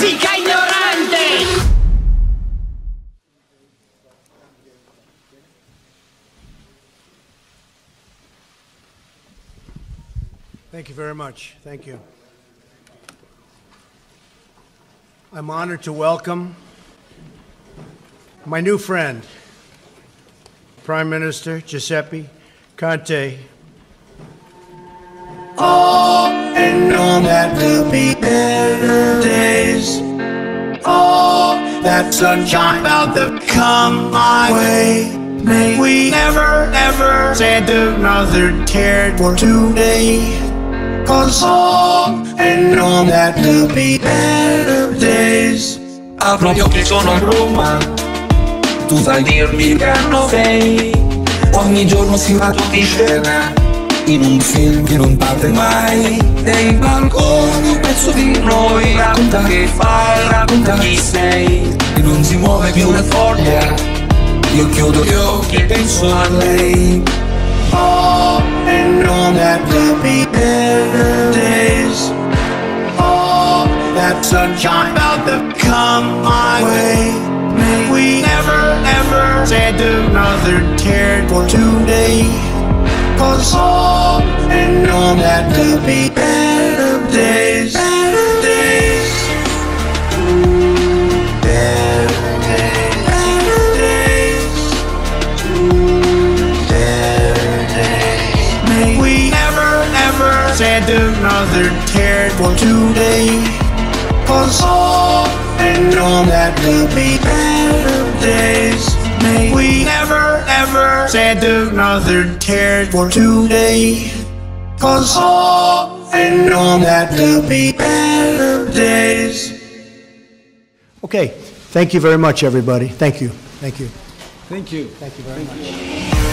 musica ignorante! Thank you very much. Thank you. I'm honored to welcome my new friend, Prime Minister Giuseppe Conte. Oh, and know that there'll be better that sunshine about to come my way. May we never, ever shed another tear for today. Cause oh, and know that there'll be better days. Apro gli occhi sono a Roma Tu sai dirmi che non sei Ogni giorno si va tu di scena un film che non parte mai Nei balconi un pezzo di noi Racconta che fai, racconta chi sei E non si muove più la foglia Io chiudo gli occhi e penso a lei Oh, and know that better days. Oh, that sunshine about to come my way. We never, ever shed another tear for today. Cause oh, and that there'll be better days. Better days. Better days. Better days. Better days. May we never, ever shed another tear for today. Cause all and know that there'll be better days. May we never, ever shed another tear for today. Cause all and know that there'll be better days. Okay, thank you very much, everybody. Thank you. Thank you. Thank you. Thank you very much.